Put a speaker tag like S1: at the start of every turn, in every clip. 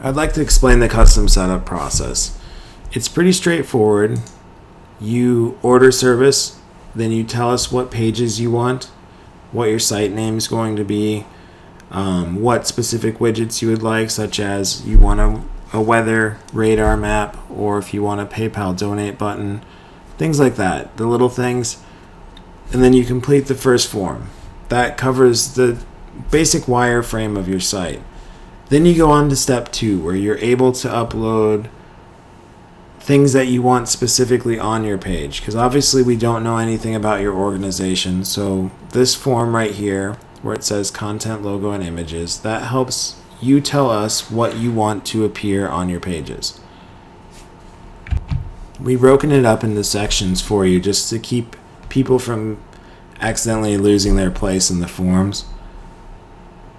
S1: I'd like to explain the custom setup process. It's pretty straightforward. You order service, then you tell us what pages you want, what your site name is going to be, um, what specific widgets you would like, such as you want a, a weather radar map, or if you want a PayPal donate button, things like that, the little things. And then you complete the first form. That covers the basic wireframe of your site. Then you go on to step two, where you're able to upload things that you want specifically on your page. Because obviously, we don't know anything about your organization. So, this form right here, where it says content, logo, and images, that helps you tell us what you want to appear on your pages. We've broken it up into sections for you just to keep people from accidentally losing their place in the forms.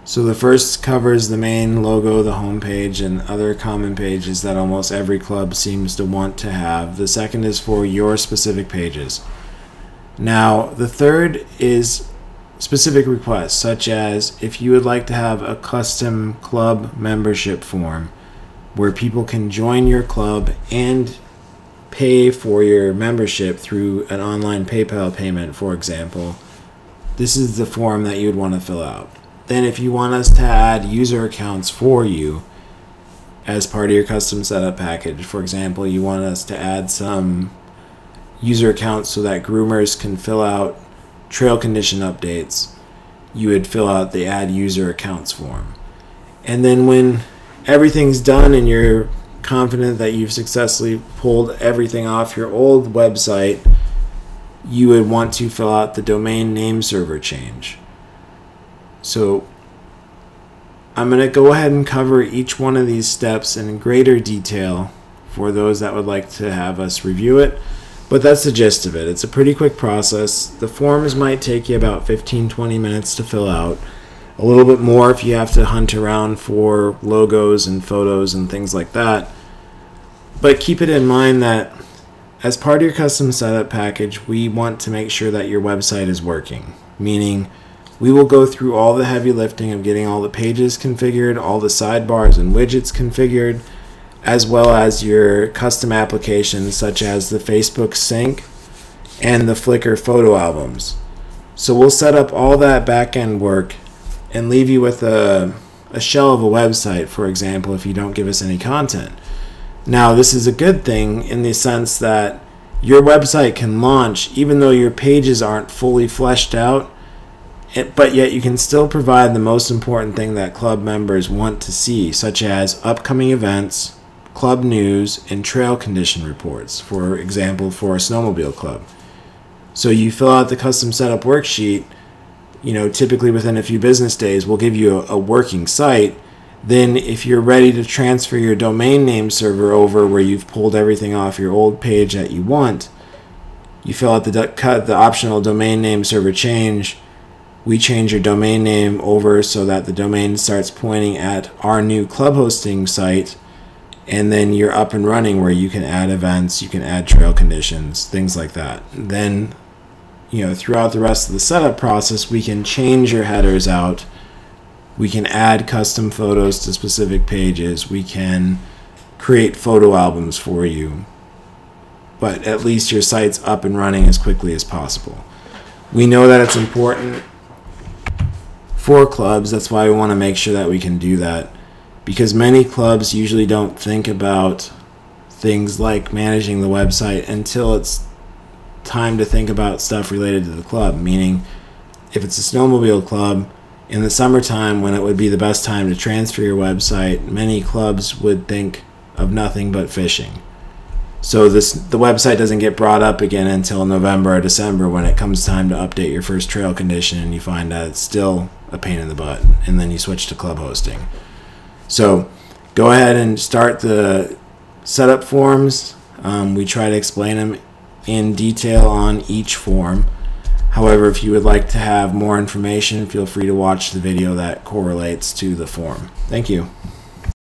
S1: So the first covers the main logo, the home page, and other common pages that almost every club seems to want to have. The second is for your specific pages. Now, the third is specific requests, such as if you would like to have a custom club membership form where people can join your club and pay for your membership through an online PayPal payment, for example. This is the form that you would want to fill out. Then if you want us to add user accounts for you as part of your custom setup package, for example, you want us to add some user accounts so that groomers can fill out trail condition updates, you would fill out the add user accounts form. And then when everything's done and you're confident that you've successfully pulled everything off your old website, you would want to fill out the domain name server change. So I'm going to go ahead and cover each one of these steps in greater detail for those that would like to have us review it. But that's the gist of it. It's a pretty quick process. The forms might take you about 15 20 minutes to fill out. A little bit more if you have to hunt around for logos and photos and things like that. But keep it in mind that as part of your custom setup package, we want to make sure that your website is working, meaning we will go through all the heavy lifting of getting all the pages configured, all the sidebars and widgets configured, as well as your custom applications such as the Facebook Sync and the Flickr photo albums. So we'll set up all that back-end work and leave you with a, a shell of a website, for example, if you don't give us any content. Now, this is a good thing in the sense that your website can launch even though your pages aren't fully fleshed out but yet you can still provide the most important thing that club members want to see, such as upcoming events, club news, and trail condition reports, for example, for a snowmobile club. So you fill out the custom setup worksheet, you know, typically within a few business days, we'll give you a, a working site. Then, if you're ready to transfer your domain name server over where you've pulled everything off your old page that you want, you fill out the, the optional domain name server change we change your domain name over so that the domain starts pointing at our new club hosting site and then you're up and running where you can add events you can add trail conditions things like that. Then you know throughout the rest of the setup process we can change your headers out. We can add custom photos to specific pages. We can create photo albums for you. But at least your site's up and running as quickly as possible. We know that it's important for clubs. That's why we want to make sure that we can do that. Because many clubs usually don't think about things like managing the website until it's time to think about stuff related to the club. Meaning, if it's a snowmobile club, in the summertime when it would be the best time to transfer your website, many clubs would think of nothing but fishing. So this the website doesn't get brought up again until November or December when it comes time to update your first trail condition and you find that it's still a pain in the butt and then you switch to club hosting. So go ahead and start the setup forms. Um, we try to explain them in detail on each form. However, if you would like to have more information, feel free to watch the video that correlates to the form. Thank you.